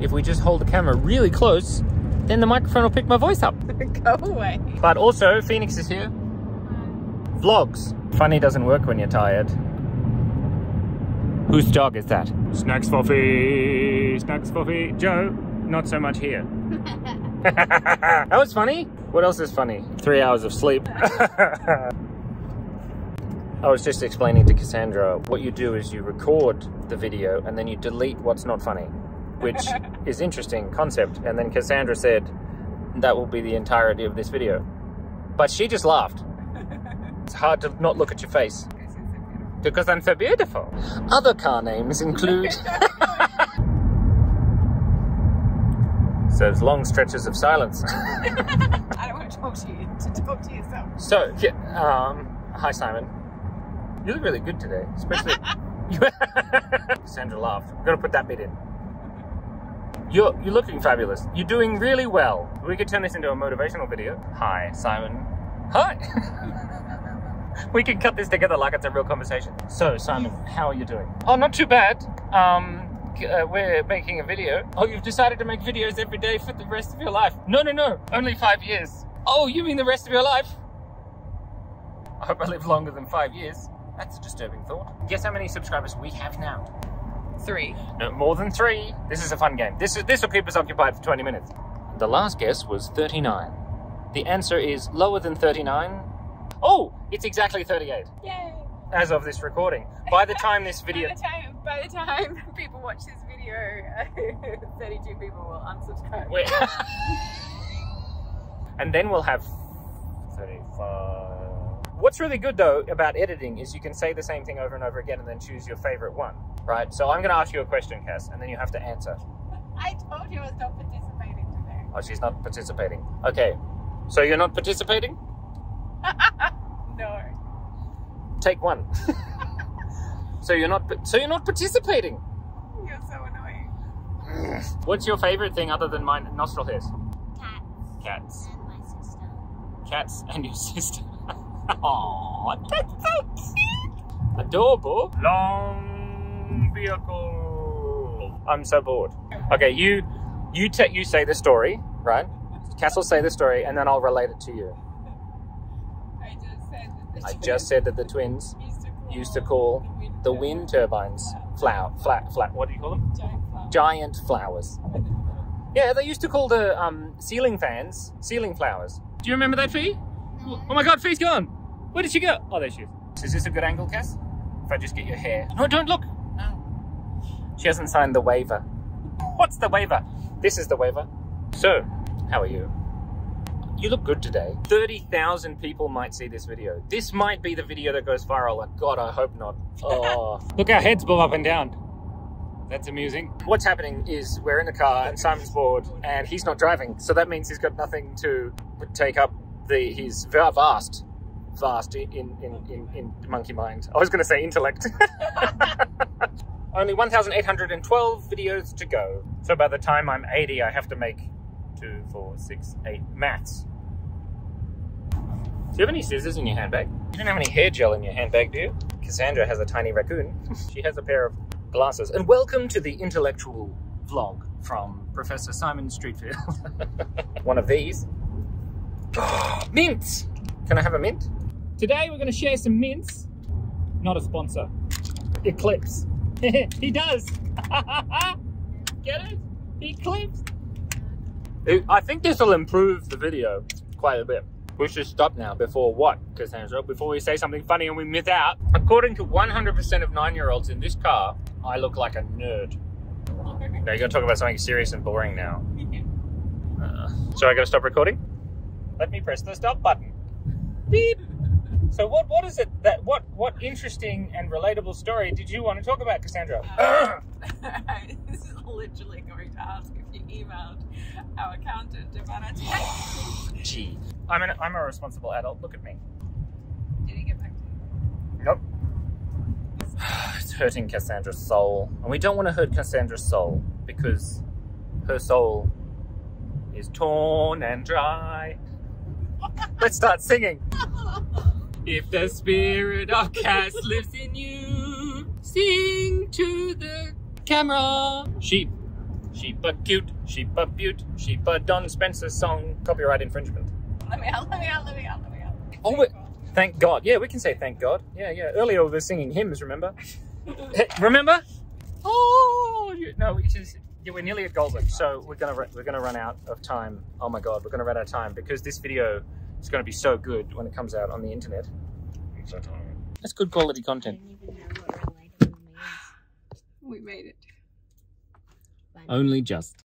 if we just hold the camera really close, then the microphone will pick my voice up. Go away. But also, Phoenix is here. Vlogs. Funny doesn't work when you're tired. Whose dog is that? Snacks for Fee, snacks for Fee. Joe, not so much here. that was funny. What else is funny? Three hours of sleep. I was just explaining to Cassandra what you do is you record the video and then you delete what's not funny, which is interesting concept. And then Cassandra said that will be the entirety of this video. But she just laughed. It's hard to not look at your face because I'm so beautiful. Other car names include. so Serves long stretches of silence. I don't want to talk to you to talk to yourself. so, yeah, um, hi Simon. You look really good today, especially. Sandra laughed. I'm gonna put that bit in. You're you're looking fabulous. You're doing really well. We could turn this into a motivational video. Hi, Simon. Hi. we could cut this together like it's a real conversation. So, Simon, how are you doing? Oh, not too bad. Um, uh, we're making a video. Oh, you've decided to make videos every day for the rest of your life? No, no, no. Only five years. Oh, you mean the rest of your life? I hope I live longer than five years. That's a disturbing thought. Guess how many subscribers we have now? Three. No, more than three. This is a fun game. This is this will keep us occupied for 20 minutes. The last guess was 39. The answer is lower than 39. Oh, it's exactly 38 Yay. as of this recording. By the time this video By the time, by the time people watch this video, 32 people will unsubscribe. Wait. and then we'll have 35. What's really good though about editing is you can say the same thing over and over again and then choose your favorite one, right? So I'm going to ask you a question, Cass, and then you have to answer. I told you I was not participating today. Oh, she's not participating. Okay. So you're not participating? No. Take one. so you're not so you're not participating. You're so annoying. What's your favorite thing other than my nostril hairs? Cats Cats. and my sister. Cats and your sister. Aww, that's so cute. Adorable. Long vehicle. I'm so bored. Okay, you you te- you say the story, right? Cass will say the story, and then I'll relate it to you. I just said that the I just said that the twins used to call, used to call the wind turbines flower flat flat. What do you call them? giant flower. Giant flowers. Yeah, they used to call the um, ceiling fans ceiling flowers. Do you remember that, Fee? Oh my God, Fee's gone. Where did she go? Oh, there she is. Is this a good angle, Cass? If I just get your hair. No, don't look. No. She hasn't signed the waiver. What's the waiver? This is the waiver. So, how are you? You look good today. 30,000 people might see this video. This might be the video that goes viral. Like, God, I hope not. Oh. look, our heads bob up and down. That's amusing. What's happening is we're in the car and Simon's bored and he's not driving. So that means he's got nothing to take up the his vast, vast in, in, in, in monkey mind. I was going to say intellect. Only 1,812 videos to go. So by the time I'm 80, I have to make two, four, six, eight maths. Do you have any scissors in your handbag? You don't have any hair gel in your handbag, do you? Cassandra has a tiny raccoon. she has a pair of glasses. And welcome to the intellectual vlog from Professor Simon Streetfield. One of these. mint! Can I have a mint? Today we're going to share some mints. Not a sponsor. Eclipse. he does. Get it? Eclipse. I think this will improve the video quite a bit. We should stop now before what, Cassandra? Before we say something funny and we miss out. According to 100% of nine-year-olds in this car, I look like a nerd. Now you're going to talk about something serious and boring now. Uh, so I got to stop recording? Let me press the stop button. Beep. So what what is it that what what interesting and relatable story did you want to talk about, Cassandra? Uh, this is literally going to ask if you emailed our accountant about our tax. Gee, I'm an I'm a responsible adult. Look at me. Did he get back to you? Nope. It's hurting Cassandra's soul. And we don't want to hurt Cassandra's soul because her soul is torn and dry. Let's start singing. If the spirit of Cass lives in you, sing to the camera. Sheep. Sheep are cute, sheep are beaut, sheep are Don Spencer's song. Copyright infringement. Let me out, let me out, let me out, let me out. Oh, wait. Thank God. Yeah, we can say thank God. Yeah, yeah. Earlier we were singing hymns, remember? Remember? Oh, you, no, we just, yeah, we're nearly at Golden, so we're gonna we're gonna run out of time. Oh my God, we're gonna run out of time because this video is gonna be so good when it comes out on the internet. That's good quality I content. don't even know what means. We made it. Only just.